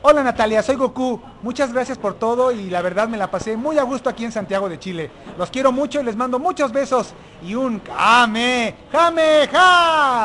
Hola Natalia, soy Goku. Muchas gracias por todo y la verdad me la pasé muy a gusto aquí en Santiago de Chile. Los quiero mucho y les mando muchos besos y un Kame, Jame, ja.